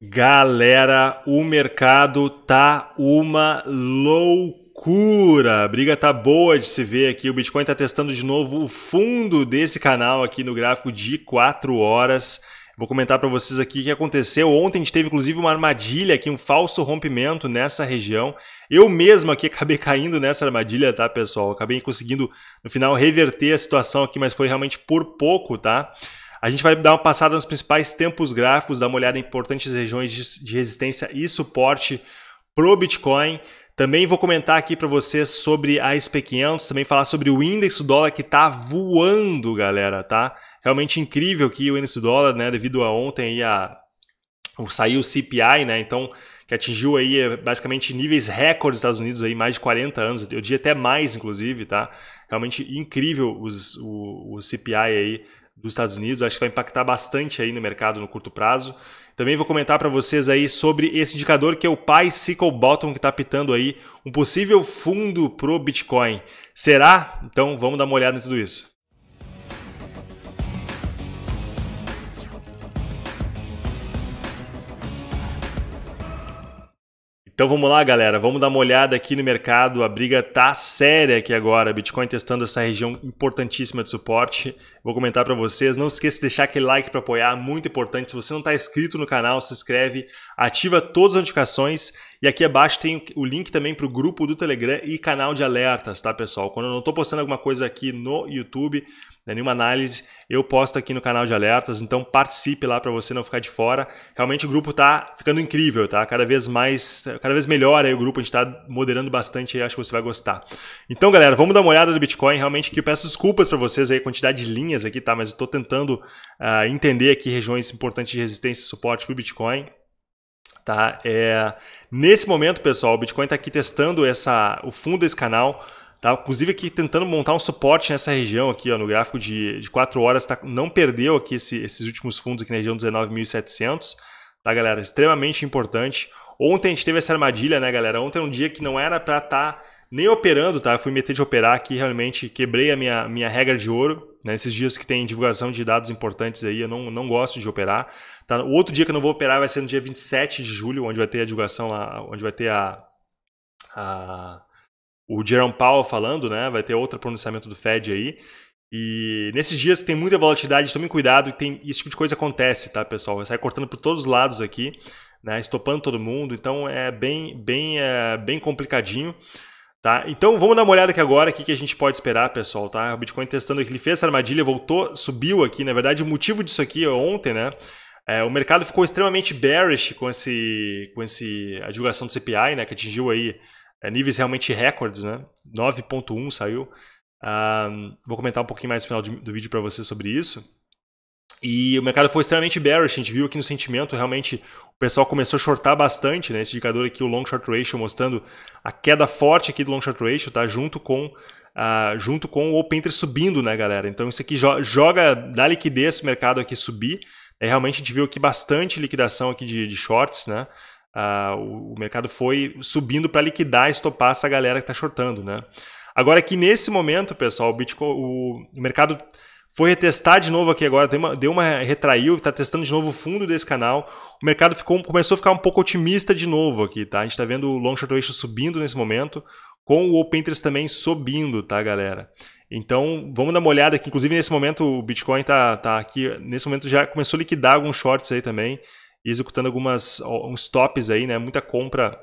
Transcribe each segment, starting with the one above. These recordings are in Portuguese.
Galera, o mercado tá uma loucura. A briga tá boa de se ver aqui. O Bitcoin tá testando de novo o fundo desse canal aqui no gráfico de 4 horas. Vou comentar para vocês aqui o que aconteceu. Ontem a gente teve inclusive uma armadilha aqui, um falso rompimento nessa região. Eu mesmo aqui acabei caindo nessa armadilha, tá, pessoal? Acabei conseguindo no final reverter a situação aqui, mas foi realmente por pouco, tá? A gente vai dar uma passada nos principais tempos gráficos, dar uma olhada em importantes regiões de resistência e suporte pro Bitcoin. Também vou comentar aqui para vocês sobre a SP500, também falar sobre o índice dólar que está voando, galera, tá? Realmente incrível aqui o índice dólar, né, devido a ontem aí a saiu o CPI, né? Então, que atingiu aí eh, basicamente níveis recordes dos Estados Unidos aí, mais de 40 anos, eu diria até mais, inclusive, tá? Realmente incrível os, o, o CPI aí dos Estados Unidos, acho que vai impactar bastante aí no mercado no curto prazo. Também vou comentar para vocês aí sobre esse indicador que é o Bicycle Bottom que está pitando aí um possível fundo pro Bitcoin. Será? Então vamos dar uma olhada em tudo isso. Então vamos lá, galera. Vamos dar uma olhada aqui no mercado. A briga tá séria aqui agora. Bitcoin testando essa região importantíssima de suporte. Vou comentar para vocês. Não esqueça de deixar aquele like para apoiar, muito importante. Se você não está inscrito no canal, se inscreve, ativa todas as notificações e aqui abaixo tem o link também para o grupo do Telegram e canal de alertas, tá, pessoal? Quando eu não estou postando alguma coisa aqui no YouTube, né, nenhuma análise, eu posto aqui no canal de alertas, então participe lá para você não ficar de fora. Realmente o grupo tá ficando incrível, tá? Cada vez mais, cada vez melhor aí o grupo, a gente está moderando bastante aí, acho que você vai gostar. Então, galera, vamos dar uma olhada no Bitcoin. Realmente aqui eu peço desculpas para vocês aí, a quantidade de linhas aqui, tá? Mas eu estou tentando uh, entender aqui regiões importantes de resistência e suporte para o Bitcoin. Tá? É, nesse momento, pessoal, o Bitcoin está aqui testando essa, o fundo desse canal. Tá? Inclusive aqui tentando montar um suporte nessa região aqui, ó, no gráfico de, de 4 horas, tá, não perdeu aqui esse, esses últimos fundos aqui na região 19.700, tá, galera? Extremamente importante. Ontem a gente teve essa armadilha, né, galera? Ontem é um dia que não era para estar tá nem operando, tá? Eu fui meter de operar aqui, realmente quebrei a minha, minha regra de ouro. Né? dias que tem divulgação de dados importantes aí, eu não, não gosto de operar. Tá? O outro dia que eu não vou operar vai ser no dia 27 de julho, onde vai ter a divulgação lá, onde vai ter a, a o Jerome Powell falando, né? Vai ter outro pronunciamento do Fed aí. E nesses dias tem muita volatilidade, tomem cuidado, tem esse tipo de coisa acontece, tá, pessoal? Sair cortando por todos os lados aqui, né? Estopando todo mundo, então é bem, bem, é, bem complicadinho. Tá? Então vamos dar uma olhada aqui agora, o que, que a gente pode esperar, pessoal. Tá? O Bitcoin testando aqui, ele fez essa armadilha, voltou, subiu aqui. Na verdade, o motivo disso aqui ontem, né? É, o mercado ficou extremamente bearish com, esse, com esse, a divulgação do CPI, né? Que atingiu aí é, níveis realmente recordes, né? 9.1 saiu. Um, vou comentar um pouquinho mais no final do vídeo para você sobre isso. E o mercado foi extremamente bearish, a gente viu aqui no sentimento, realmente o pessoal começou a shortar bastante, né? Esse indicador aqui, o long short ratio, mostrando a queda forte aqui do long short ratio, tá? Junto com, uh, junto com o open interest subindo, né, galera? Então isso aqui jo joga, dá liquidez o mercado aqui subir. É, realmente a gente viu aqui bastante liquidação aqui de, de shorts, né? O, mercado foi subindo para liquidar estopar essa galera que está shortando, né? Agora aqui nesse momento, pessoal, o Bitcoin, o, mercado foi retestar de novo aqui agora, deu uma, deu uma retraiu, está testando de novo o fundo desse canal. O mercado ficou, começou a ficar um pouco otimista de novo aqui, tá? A gente está vendo o long short ratio subindo nesse momento, com o open interest também subindo, tá, galera? Então, vamos dar uma olhada aqui. Inclusive, nesse momento, o Bitcoin está tá aqui. Nesse momento, já começou a liquidar alguns shorts aí também, executando algumas uns stops aí, né? Muita compra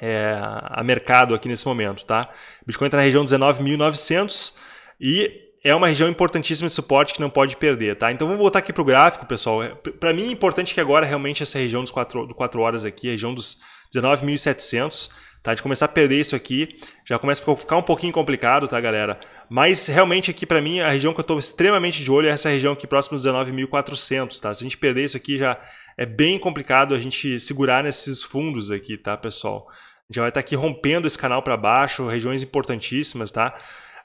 é, a mercado aqui nesse momento, tá? Bitcoin está na região 19.900 e é uma região importantíssima de suporte que não pode perder, tá? Então vamos voltar aqui para o gráfico, pessoal. Para mim é importante que agora realmente essa região dos 4, do 4 horas aqui, a região dos 19.700, tá? De começar a perder isso aqui, já começa a ficar um pouquinho complicado, tá, galera? Mas realmente aqui para mim, a região que eu estou extremamente de olho é essa região aqui próximo dos 19.400, tá? Se a gente perder isso aqui já é bem complicado a gente segurar nesses fundos aqui, tá, pessoal? Gente vai estar aqui rompendo esse canal para baixo, regiões importantíssimas, tá?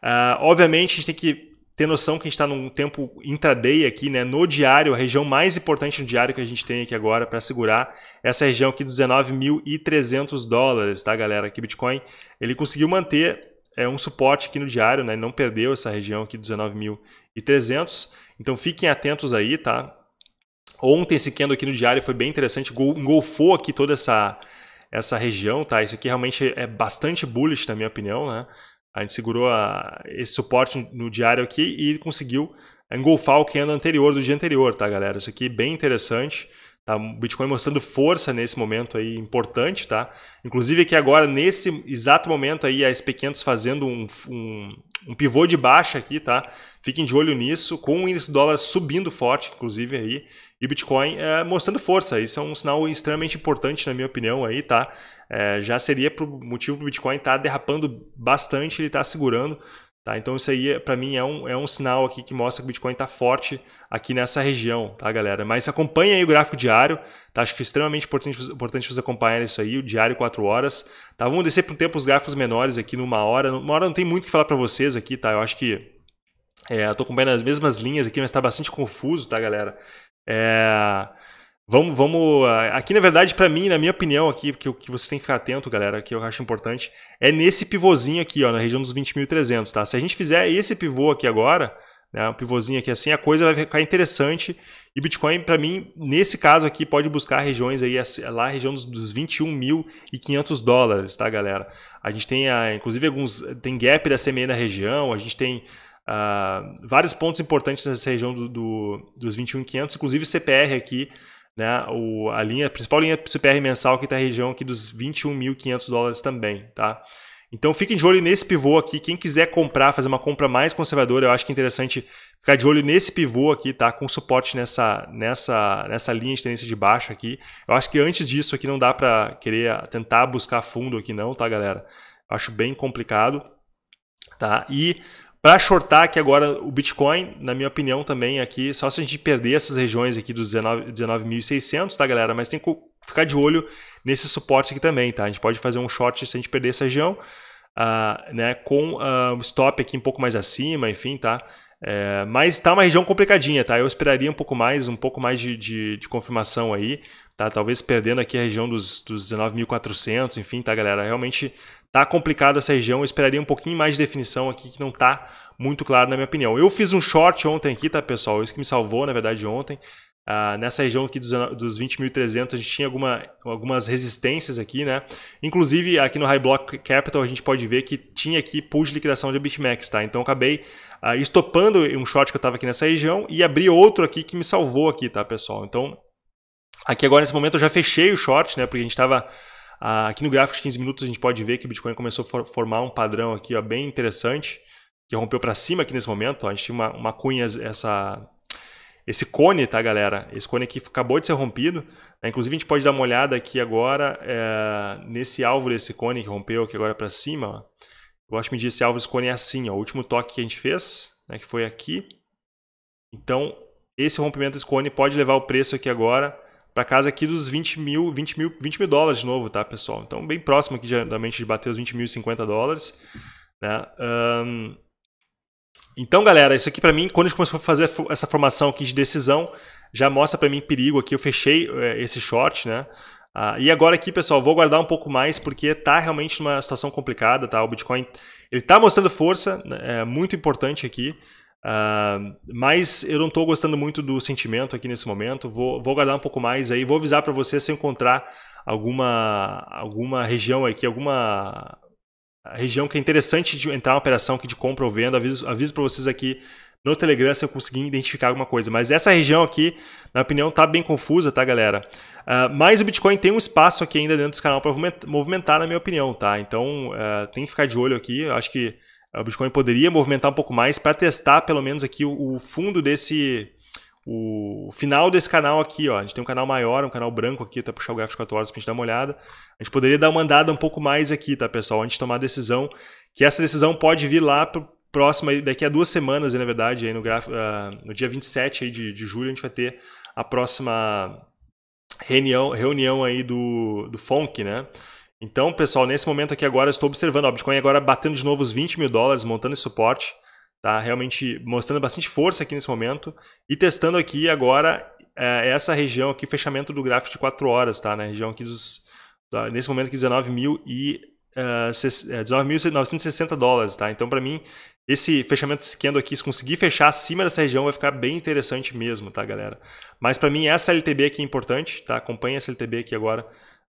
Uh, obviamente, a gente tem que ter noção que a gente está num tempo intraday aqui, né? No diário, a região mais importante no diário que a gente tem aqui agora para segurar essa região aqui dos 19.300 dólares, tá, galera? Aqui Bitcoin, ele conseguiu manter é, um suporte aqui no diário, né? Não perdeu essa região aqui dos 19.300. Então fiquem atentos aí, tá? Ontem esse candle aqui no diário foi bem interessante, engolfou aqui toda essa, essa região, tá? Isso aqui realmente é bastante bullish, na minha opinião, né? A gente segurou a, esse suporte no diário aqui e conseguiu engolfar o candle anterior do dia anterior, tá, galera? Isso aqui é bem interessante. Tá? O Bitcoin mostrando força nesse momento aí importante, tá? Inclusive aqui agora, nesse exato momento aí, a SP500 fazendo um, um, um pivô de baixa aqui, tá? Fiquem de olho nisso, com o índice do dólar subindo forte, inclusive aí, e Bitcoin é, mostrando força. Isso é um sinal extremamente importante, na minha opinião, aí, tá? É, já seria pro motivo para o Bitcoin estar tá derrapando bastante, ele está segurando Tá? Então isso aí, para mim, é um, é um sinal aqui que mostra que o Bitcoin está forte aqui nessa região, tá, galera? Mas acompanha aí o gráfico diário, tá? Acho que é extremamente importante, importante você acompanhar isso aí, o diário 4 horas. Tá? Vamos descer para um tempo os gráficos menores aqui numa hora. Uma hora não tem muito o que falar para vocês aqui, tá? Eu acho que é, eu tô acompanhando as mesmas linhas aqui, mas está bastante confuso, tá, galera? É... Vamos, vamos. Aqui, na verdade, para mim, na minha opinião, aqui, que, que vocês têm que ficar atento, galera, que eu acho importante, é nesse pivôzinho aqui, ó, na região dos 20.300, tá? Se a gente fizer esse pivô aqui agora, né, um pivôzinho aqui assim, a coisa vai ficar interessante. E Bitcoin, para mim, nesse caso aqui, pode buscar regiões aí, lá região dos, dos 21.500 dólares, tá, galera? A gente tem, a, inclusive, alguns. Tem gap da CME na região, a gente tem. Uh, vários pontos importantes nessa região do, do, dos 21.500, inclusive CPR aqui, né, o, a, linha, a principal linha CPR mensal que está na região aqui dos 21.500 dólares também, tá? Então fiquem de olho nesse pivô aqui. Quem quiser comprar, fazer uma compra mais conservadora, eu acho que é interessante ficar de olho nesse pivô aqui, tá? Com suporte nessa, nessa, nessa linha de tendência de baixa aqui. Eu acho que antes disso aqui não dá para querer tentar buscar fundo aqui não, tá, galera? Eu acho bem complicado, tá? E para shortar aqui agora o Bitcoin, na minha opinião também aqui, só se a gente perder essas regiões aqui dos 19.600, 19 tá galera? Mas tem que ficar de olho nesse suporte aqui também, tá? A gente pode fazer um short se a gente perder essa região, uh, né? Com uh, um stop aqui um pouco mais acima, enfim, tá? É, mas está uma região complicadinha, tá? Eu esperaria um pouco mais, um pouco mais de, de, de confirmação aí, tá? Talvez perdendo aqui a região dos, dos 19.400, enfim, tá, galera? Realmente tá complicado essa região, eu esperaria um pouquinho mais de definição aqui, que não tá muito claro na minha opinião. Eu fiz um short ontem aqui, tá, pessoal? Isso que me salvou, na verdade, ontem. Uh, nessa região aqui dos, dos 20.300 a gente tinha alguma, algumas resistências aqui, né? Inclusive aqui no High Block Capital a gente pode ver que tinha aqui pool de liquidação de BitMEX, tá? Então acabei uh, estopando um short que eu estava aqui nessa região e abri outro aqui que me salvou aqui, tá, pessoal? Então aqui agora nesse momento eu já fechei o short, né? Porque a gente estava uh, aqui no gráfico de 15 minutos a gente pode ver que o Bitcoin começou a for formar um padrão aqui ó, bem interessante que rompeu para cima aqui nesse momento. Ó, a gente tinha uma, uma cunha essa esse cone, tá, galera? Esse cone aqui acabou de ser rompido. Né? Inclusive, a gente pode dar uma olhada aqui agora é, nesse alvo desse cone que rompeu aqui agora para cima. Ó. Eu gosto de medir esse alvo desse cone é assim. Ó. O último toque que a gente fez, né, que foi aqui. Então, esse rompimento desse cone pode levar o preço aqui agora para casa aqui dos 20 mil, 20 mil, 20 mil dólares de novo, tá, pessoal? Então, bem próximo aqui, geralmente, de bater os 20 mil e 50 dólares. Né? Um, então, galera, isso aqui para mim, quando a gente começou a fazer essa formação aqui de decisão, já mostra para mim perigo aqui. Eu fechei é, esse short, né? Ah, e agora aqui, pessoal, vou guardar um pouco mais porque tá realmente numa situação complicada, tá? O Bitcoin ele tá mostrando força, né? é muito importante aqui. Uh, mas eu não estou gostando muito do sentimento aqui nesse momento. Vou, vou guardar um pouco mais aí. Vou avisar para você se eu encontrar alguma, alguma região aqui, alguma a região que é interessante de entrar uma operação aqui de compra ou venda. Aviso, aviso para vocês aqui no Telegram se eu conseguir identificar alguma coisa. Mas essa região aqui, na opinião, tá bem confusa, tá, galera? Uh, mas o Bitcoin tem um espaço aqui ainda dentro desse canal para movimentar, na minha opinião, tá? Então uh, tem que ficar de olho aqui. Eu acho que o Bitcoin poderia movimentar um pouco mais para testar pelo menos aqui o, o fundo desse o final desse canal aqui, ó, a gente tem um canal maior, um canal branco aqui, até puxar o gráfico de 4 horas para a gente dar uma olhada. A gente poderia dar uma andada um pouco mais aqui, tá, pessoal, antes de tomar a decisão, que essa decisão pode vir lá para próxima, daqui a duas semanas, na verdade, aí no, gráfico, uh, no dia 27 aí de, de julho, a gente vai ter a próxima reunião, reunião aí do, do FONC, né? Então, pessoal, nesse momento aqui agora, eu estou observando, ó, o Bitcoin agora batendo de novo os 20 mil dólares, montando esse suporte. Tá realmente mostrando bastante força aqui nesse momento e testando aqui agora é, essa região aqui, fechamento do gráfico de 4 horas, tá? Na região aqui dos, nesse momento aqui 19 mil e uh, 19.960 dólares, tá? Então, para mim, esse fechamento candle aqui, se conseguir fechar acima dessa região, vai ficar bem interessante mesmo, tá, galera? Mas para mim, essa LTB aqui é importante, tá? Acompanha essa LTB aqui agora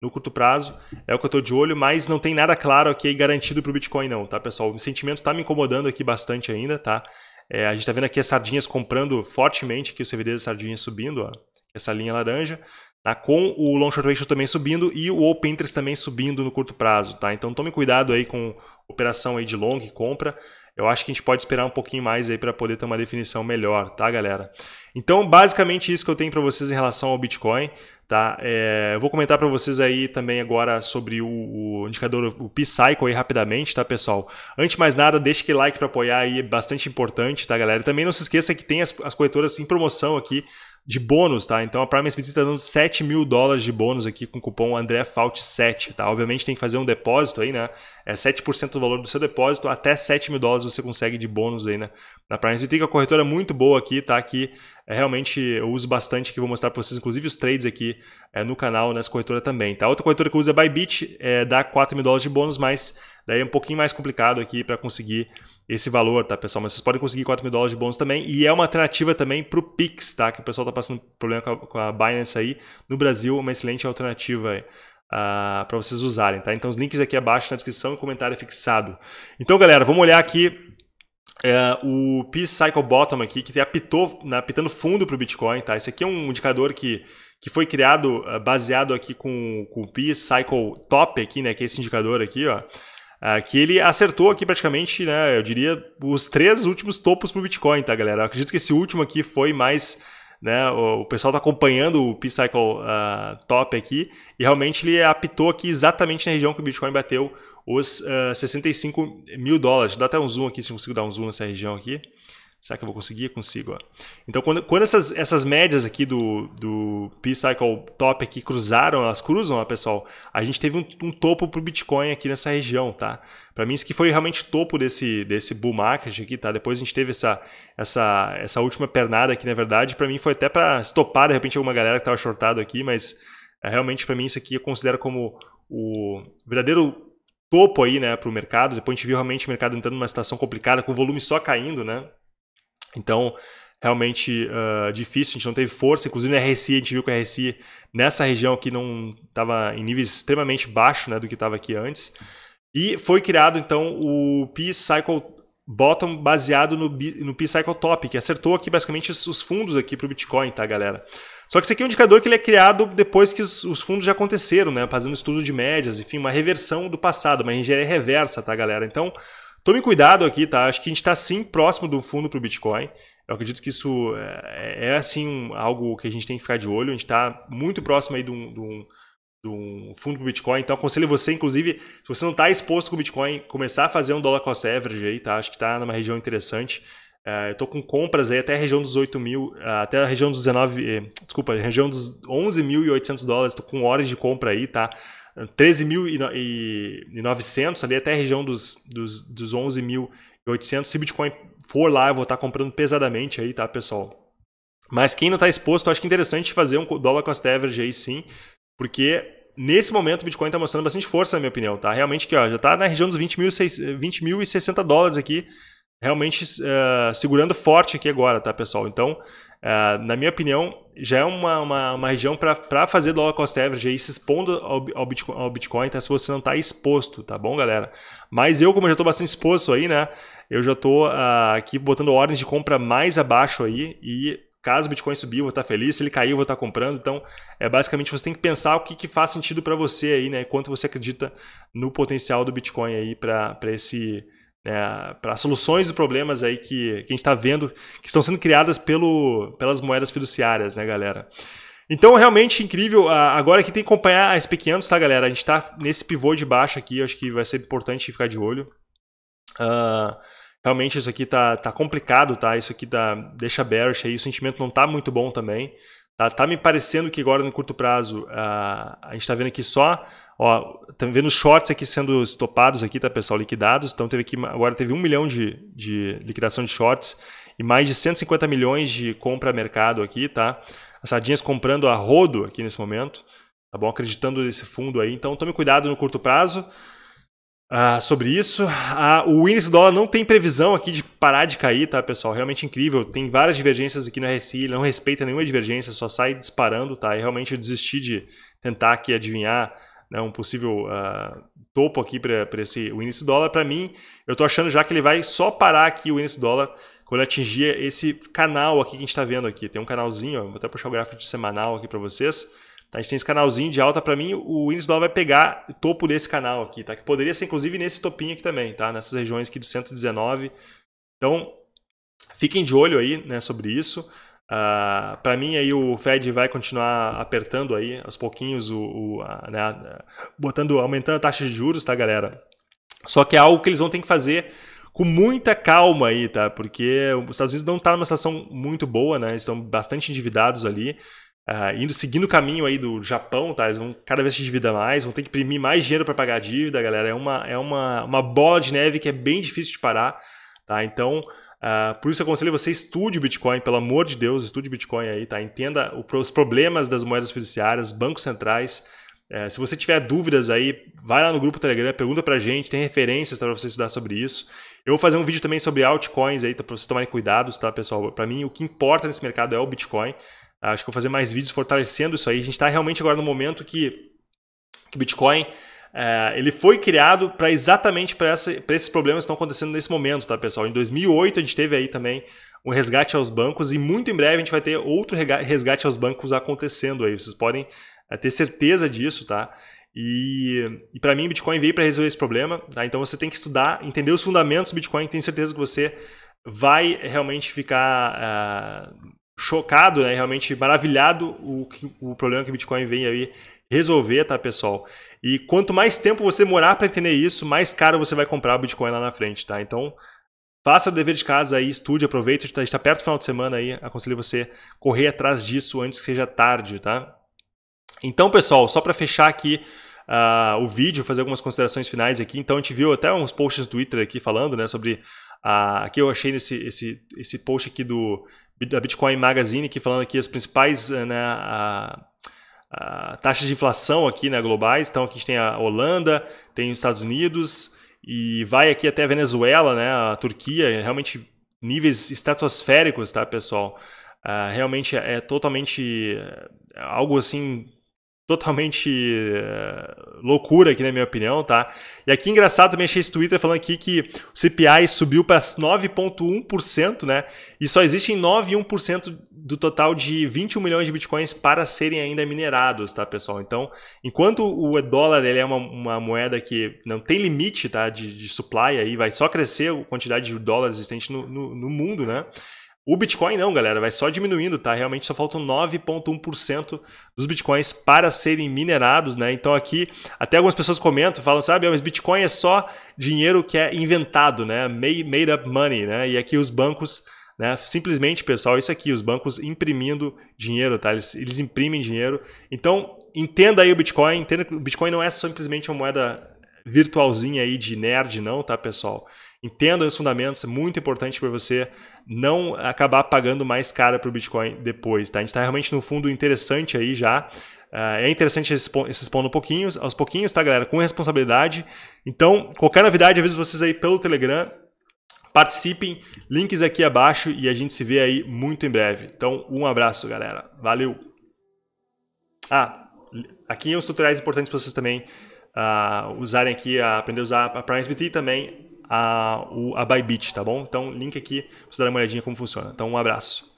no curto prazo, é o que eu estou de olho, mas não tem nada claro aqui garantido para o Bitcoin não, tá, pessoal? O sentimento está me incomodando aqui bastante ainda, tá? É, a gente está vendo aqui as sardinhas comprando fortemente, aqui o CVD das sardinhas subindo, ó, essa linha laranja, tá? com o long short ratio também subindo e o open interest também subindo no curto prazo, tá? Então tome cuidado aí com operação aí de long e compra. Eu acho que a gente pode esperar um pouquinho mais aí para poder ter uma definição melhor, tá, galera? Então, basicamente isso que eu tenho para vocês em relação ao Bitcoin, tá? É, vou comentar para vocês aí também agora sobre o, o indicador, o P-Cycle aí rapidamente, tá, pessoal? Antes de mais nada, deixe aquele like para apoiar aí, é bastante importante, tá, galera? E também não se esqueça que tem as, as corretoras em promoção aqui de bônus, tá? Então a Prime SBT está dando 7 mil dólares de bônus aqui com o cupom AndréFault7, tá? Obviamente tem que fazer um depósito aí, né? É 7% do valor do seu depósito, até 7 mil dólares você consegue de bônus aí, né? Na Prime SBT, que uma corretora muito boa aqui, tá? Que é, realmente eu uso bastante, que vou mostrar para vocês, inclusive os trades aqui é, no canal, nessa corretora também, tá? Outra corretora que usa é Bybit, é, dá 4 mil dólares de bônus, mas daí é um pouquinho mais complicado aqui para conseguir esse valor, tá, pessoal? Mas vocês podem conseguir 4 mil dólares de bônus também. E é uma alternativa também para o Pix, tá? Que o pessoal está passando problema com a, com a, Binance aí. No Brasil, uma excelente alternativa uh, ah, para vocês usarem, tá? Então os links aqui abaixo na descrição e comentário fixado. Então, galera, vamos olhar aqui é, o Peace Cycle Bottom aqui, que apitou, né, apitando fundo para o Bitcoin, tá? Esse aqui é um indicador que, que foi criado uh, baseado aqui com, com o Peace Cycle Top aqui, né? Que é esse indicador aqui, ó. Uh, que ele acertou aqui praticamente, né, eu diria, os três últimos topos para o Bitcoin, tá, galera? Eu acredito que esse último aqui foi mais né, o pessoal está acompanhando o P-Cycle uh, top aqui e realmente ele apitou aqui exatamente na região que o Bitcoin bateu os uh, 65 mil dólares. Dá até um zoom aqui, se eu consigo dar um zoom nessa região aqui. Será que eu vou conseguir? Consigo. Ó. Então, quando, quando essas, essas médias aqui do, do P-Cycle Top aqui cruzaram, elas cruzam, ó, pessoal, a gente teve um, um topo para o Bitcoin aqui nessa região, tá? Para mim, isso aqui foi realmente topo desse, desse bull market aqui, tá? Depois a gente teve essa, essa, essa última pernada aqui, na verdade, para mim foi até para estopar, de repente, alguma galera que estava shortado aqui, mas é, realmente para mim isso aqui eu considero como o verdadeiro topo aí, né, para o mercado. Depois a gente viu realmente o mercado entrando numa situação complicada, com o volume só caindo, né? Então, realmente uh, difícil, a gente não teve força. Inclusive, na RSI, a gente viu que a RSI nessa região aqui não estava em níveis extremamente baixos né, do que estava aqui antes. E foi criado, então, o P-Cycle Bottom baseado no, no P-Cycle Top, que acertou aqui basicamente os fundos aqui para o Bitcoin, tá, galera? Só que esse aqui é um indicador que ele é criado depois que os, os fundos já aconteceram, né? Fazendo estudo de médias, enfim, uma reversão do passado, uma engenharia reversa, tá, galera? Então, Tome cuidado aqui, tá? Acho que a gente está sim próximo do fundo para o Bitcoin. Eu acredito que isso é, é assim algo que a gente tem que ficar de olho. A gente está muito próximo aí de um, de um, de um fundo para o Bitcoin. Então, aconselho você, inclusive, se você não está exposto com o Bitcoin, começar a fazer um dollar cost average aí, tá? Acho que está numa região interessante. Uh, eu estou com compras aí até a região dos 8 mil, uh, até a região dos 19, eh, desculpa, região dos 11.800 dólares. Estou com horas de compra aí, tá? 13.900 ali até a região dos, dos, dos 11.800. Se Bitcoin for lá, eu vou estar comprando pesadamente aí, tá, pessoal? Mas quem não está exposto, eu acho que é interessante fazer um dólar cost average aí sim, porque nesse momento o Bitcoin está mostrando bastante força, na minha opinião, tá? Realmente que já está na região dos 20.060 20 dólares aqui, realmente uh, segurando forte aqui agora, tá, pessoal? Então, uh, na minha opinião, já é uma, uma, uma região para fazer dollar cost average aí, se expondo ao, ao, Bitcoin, ao Bitcoin, tá? Se você não está exposto, tá bom, galera? Mas eu, como eu já estou bastante exposto aí, né? Eu já estou uh, aqui botando ordens de compra mais abaixo aí e caso o Bitcoin subir, eu vou estar feliz. Se ele cair, eu vou estar comprando. Então, é basicamente você tem que pensar o que, que faz sentido para você aí, né? Quanto você acredita no potencial do Bitcoin aí para esse né, para soluções e problemas aí que, que a gente está vendo que estão sendo criadas pelo, pelas moedas fiduciárias, né, galera? Então, realmente incrível. Agora aqui tem que acompanhar a SP500, tá, galera? A gente está nesse pivô de baixo aqui, acho que vai ser importante ficar de olho. Uh, realmente isso aqui tá, tá complicado, tá? Isso aqui tá, deixa bearish aí, o sentimento não tá muito bom também. Tá, tá me parecendo que agora no curto prazo uh, a gente está vendo aqui só Ó, tá vendo shorts aqui sendo estopados aqui, tá, pessoal? Liquidados. Então teve aqui, agora teve um milhão de, de liquidação de shorts e mais de 150 milhões de compra a mercado aqui, tá? As sardinhas comprando a rodo aqui nesse momento, tá bom? Acreditando nesse fundo aí. Então tome cuidado no curto prazo. Uh, sobre isso. Uh, o índice do dólar não tem previsão aqui de parar de cair, tá, pessoal? Realmente incrível. Tem várias divergências aqui no RSI, não respeita nenhuma divergência, só sai disparando, tá? E realmente eu desisti de tentar aqui adivinhar né, um possível uh, topo aqui para esse o índice do dólar. Para mim, eu estou achando já que ele vai só parar aqui o índice do dólar quando atingir esse canal aqui que a gente está vendo aqui. Tem um canalzinho, ó, vou até puxar o gráfico de semanal aqui para vocês. Tá? A gente tem esse canalzinho de alta para mim, o índice dólar vai pegar o topo desse canal aqui, tá? Que poderia ser inclusive nesse topinho aqui também, tá? Nessas regiões aqui do 119. Então, fiquem de olho aí, né, sobre isso. Uh, ah, para mim aí o Fed vai continuar apertando aí aos pouquinhos o, o a, né, botando aumentando a taxa de juros, tá, galera? Só que é algo que eles vão ter que fazer com muita calma aí, tá? Porque os Estados Unidos não está numa situação muito boa, né? Estão bastante endividados ali. Uh, indo seguindo o caminho aí do Japão, tá? Eles vão cada vez se endividar mais, vão ter que imprimir mais dinheiro para pagar a dívida, galera. É uma, é uma, uma bola de neve que é bem difícil de parar, tá? Então, uh, por isso eu aconselho você estude o Bitcoin, pelo amor de Deus, estude o Bitcoin aí, tá? Entenda os problemas das moedas fiduciárias, bancos centrais. Uh, se você tiver dúvidas aí, vai lá no grupo Telegram, pergunta pra gente, tem referências para você estudar sobre isso. Eu vou fazer um vídeo também sobre altcoins aí, tá? para vocês tomarem cuidados, tá, pessoal? Para mim, o que importa nesse mercado é o Bitcoin. Acho que vou fazer mais vídeos fortalecendo isso aí. A gente está realmente agora no momento que, que Bitcoin é, ele foi criado para exatamente para esses problemas que estão acontecendo nesse momento, tá, pessoal? Em 2008 a gente teve aí também um resgate aos bancos e muito em breve a gente vai ter outro resgate aos bancos acontecendo aí. Vocês podem é, ter certeza disso, tá? E, e para mim, Bitcoin veio para resolver esse problema, tá? Então você tem que estudar, entender os fundamentos do Bitcoin, tenho certeza que você vai realmente ficar uh, chocado, né, realmente maravilhado o, o problema que o Bitcoin vem aí resolver, tá, pessoal? E quanto mais tempo você demorar para entender isso, mais caro você vai comprar o Bitcoin lá na frente, tá? Então, faça o dever de casa aí, estude, aproveite, está tá perto do final de semana aí, aconselho você correr atrás disso antes que seja tarde, tá? Então, pessoal, só para fechar aqui uh, o vídeo, fazer algumas considerações finais aqui. Então, a gente viu até uns posts no Twitter aqui falando, né, sobre uh, aqui eu achei nesse esse, esse post aqui do da Bitcoin Magazine, que falando aqui as principais eh, né, a, a taxas de inflação aqui né, globais. Então aqui a gente tem a Holanda, tem os Estados Unidos e vai aqui até a Venezuela, né, a Turquia, realmente níveis estratosféricos, tá, pessoal? Uh, realmente é totalmente é algo assim totalmente uh, loucura aqui na minha opinião, tá? E aqui engraçado também achei esse Twitter falando aqui que o CPI subiu para 9.1%, né? E só existem 9,1% do total de 21 milhões de bitcoins para serem ainda minerados, tá, pessoal? Então, enquanto o dólar ele é uma, uma moeda que não tem limite, tá, de, de supply aí, vai só crescer a quantidade de dólar existente no, no, no mundo, né? O Bitcoin não, galera, vai só diminuindo, tá? Realmente só faltam 9,1% dos Bitcoins para serem minerados, né? Então aqui, até algumas pessoas comentam, falam, sabe, mas Bitcoin é só dinheiro que é inventado, né? Made, made up money, né? E aqui os bancos, né? Simplesmente, pessoal, isso aqui, os bancos imprimindo dinheiro, tá? Eles, eles imprimem dinheiro. Então, entenda aí o Bitcoin, entenda que o Bitcoin não é simplesmente uma moeda virtualzinha aí de nerd, não, tá, pessoal? Entenda os fundamentos, é muito importante para você não acabar pagando mais caro para o Bitcoin depois. Tá? A gente está realmente no fundo interessante aí já. Uh, é interessante se expondo um pouquinho, aos pouquinhos, tá, galera? Com responsabilidade. Então, qualquer novidade, aviso vocês aí pelo Telegram. Participem, links aqui abaixo e a gente se vê aí muito em breve. Então, um abraço, galera. Valeu! Ah, aqui os tutoriais importantes para vocês também uh, usarem aqui, uh, aprender a usar a PrimeSBT também a, o, a Bybit, tá bom? Então, link aqui para você dar uma olhadinha como funciona. Então, um abraço.